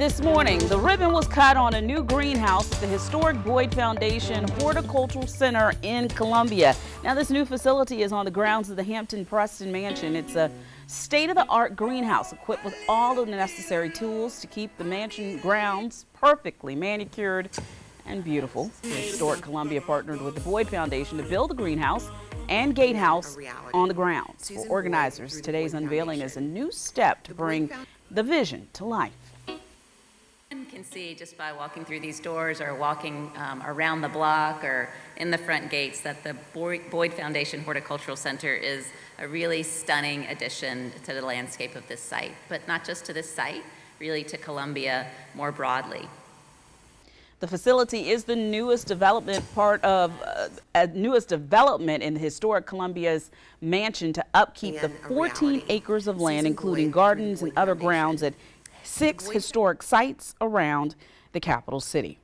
This morning, the ribbon was cut on a new greenhouse at the historic Boyd Foundation Horticultural Center in Columbia. Now, this new facility is on the grounds of the Hampton Preston Mansion. It's a state-of-the-art greenhouse equipped with all of the necessary tools to keep the mansion grounds perfectly manicured and beautiful. Historic Columbia partnered with the Boyd Foundation to build the greenhouse and gatehouse on the grounds. For organizers, today's unveiling is a new step to bring the vision to life can see just by walking through these doors or walking um, around the block or in the front gates that the Boyd Foundation Horticultural Center is a really stunning addition to the landscape of this site, but not just to this site, really to Columbia more broadly. The facility is the newest development part of uh, newest development in the historic Columbia's mansion to upkeep and the 14 acres of land, including gardens and other grounds at six historic sites around the capital city.